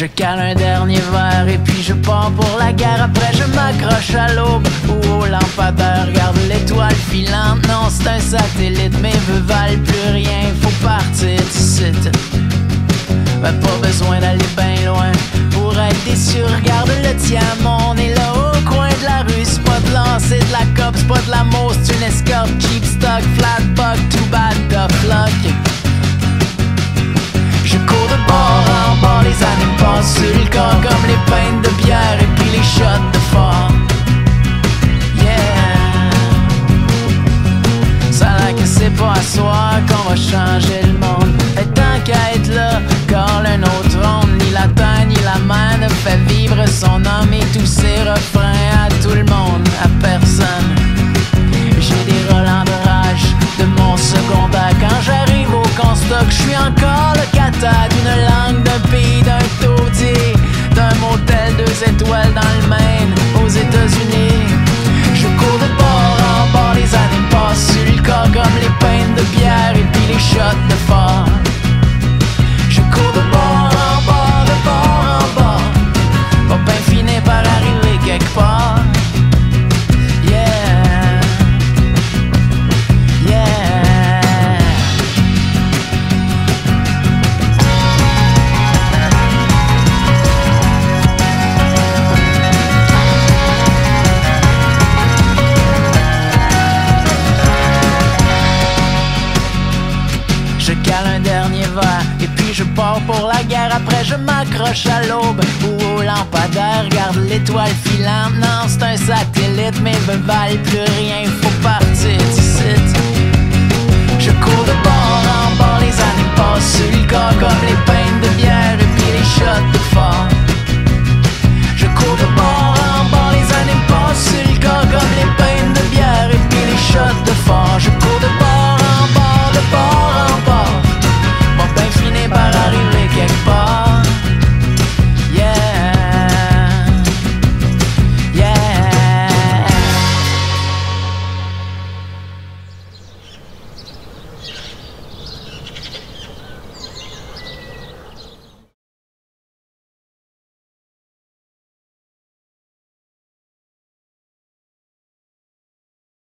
Je cale un dernier verre et puis je pars pour la gare. Après, je m'accroche à l'aube ou au. Regarde l'étoile filante, non, c'est un satellite. Mes vœux valent plus rien, faut partir du site. Ben, pas besoin d'aller bien loin pour être déçu. Regarde le diamant, on est là au coin de la rue. C'est pas de lancer de la cop, c'est pas de la mousse, c'est une escorte. Années passent sur aux États-Unis. Je cours de bord en bord, les années passent sur le corps comme les peintes de bière et puis les shots de fort. Je cours de bord en bord, de bord en bord, pour bien finir par arriver dernier verre et puis je pars pour la guerre. Après je m'accroche à l'aube ou au lampadaire. Regarde l'étoile filante, non c'est un satellite, mais me valent plus rien.